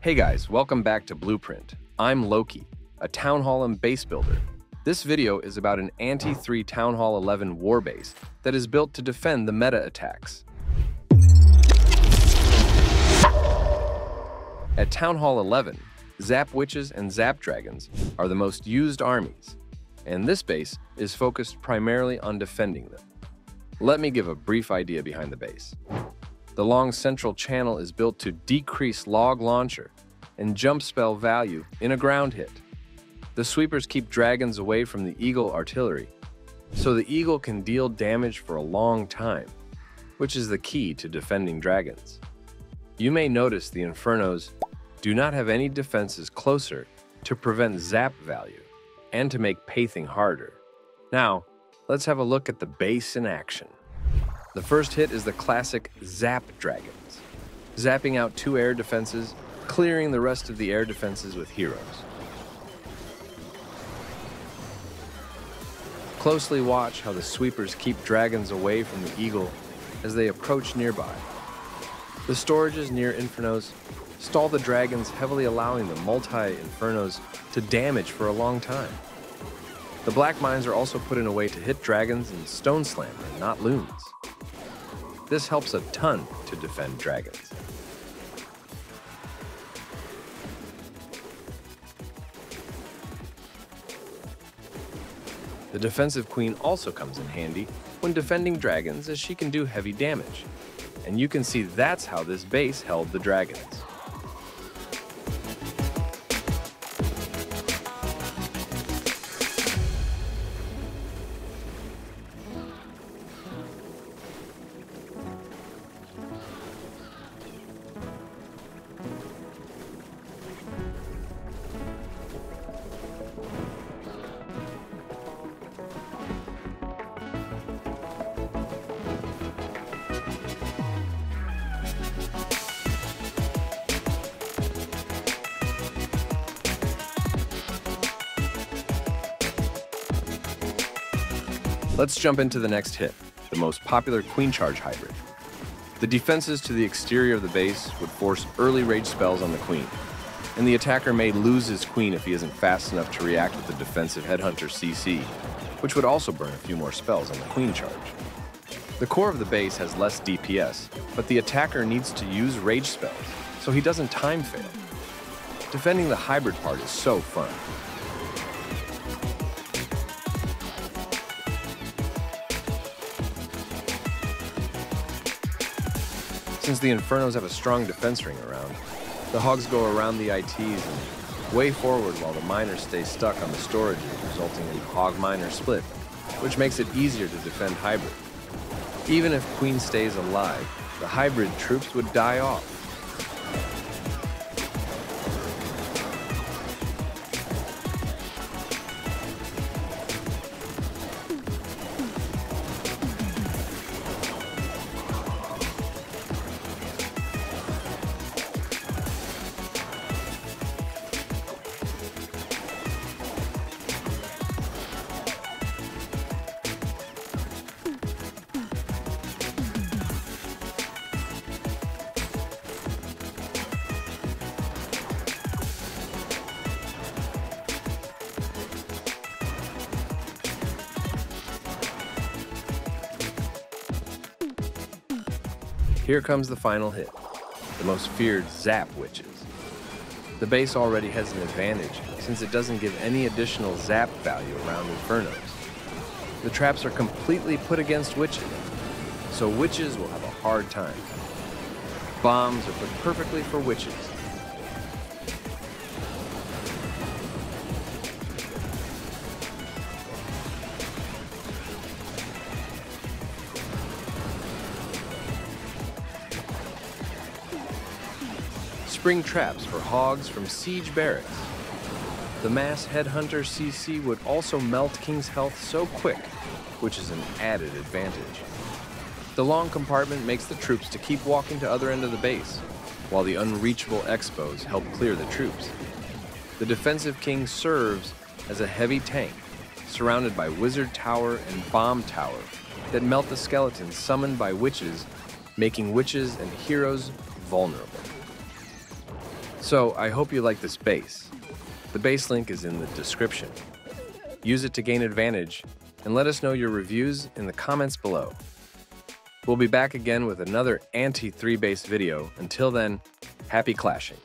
Hey guys, welcome back to Blueprint. I'm Loki, a Town Hall and base builder. This video is about an anti-3 Town Hall 11 war base that is built to defend the meta attacks. At Town Hall 11, Zap Witches and Zap Dragons are the most used armies, and this base is focused primarily on defending them. Let me give a brief idea behind the base. The long central channel is built to decrease log launcher and jump spell value in a ground hit. The sweepers keep dragons away from the eagle artillery, so the eagle can deal damage for a long time, which is the key to defending dragons. You may notice the infernos do not have any defenses closer to prevent zap value and to make pathing harder. Now, let's have a look at the base in action. The first hit is the classic Zap Dragons, zapping out two air defenses, clearing the rest of the air defenses with heroes. Closely watch how the sweepers keep dragons away from the eagle as they approach nearby. The storages near Infernos stall the dragons, heavily allowing the multi-Infernos to damage for a long time. The black mines are also put in a way to hit dragons and stone slam and not loons. This helps a ton to defend dragons. The defensive queen also comes in handy when defending dragons as she can do heavy damage. And you can see that's how this base held the dragons. Let's jump into the next hit, the most popular Queen Charge hybrid. The defenses to the exterior of the base would force early rage spells on the Queen, and the attacker may lose his Queen if he isn't fast enough to react with the defensive Headhunter CC, which would also burn a few more spells on the Queen Charge. The core of the base has less DPS, but the attacker needs to use rage spells, so he doesn't time fail. Defending the hybrid part is so fun. Since the Infernos have a strong defense ring around, the Hogs go around the ITs and way forward while the miners stay stuck on the storages, resulting in Hog-Miner split, which makes it easier to defend Hybrid. Even if Queen stays alive, the Hybrid troops would die off. Here comes the final hit, the most feared Zap Witches. The base already has an advantage since it doesn't give any additional zap value around Infernos. The traps are completely put against witches, so witches will have a hard time. Bombs are put perfectly for witches, spring traps for hogs from siege barracks. The mass headhunter CC would also melt King's health so quick, which is an added advantage. The long compartment makes the troops to keep walking to other end of the base, while the unreachable expos help clear the troops. The defensive king serves as a heavy tank, surrounded by wizard tower and bomb tower that melt the skeletons summoned by witches, making witches and heroes vulnerable. So I hope you like this base. The base link is in the description. Use it to gain advantage and let us know your reviews in the comments below. We'll be back again with another anti-3 base video. Until then, happy clashing.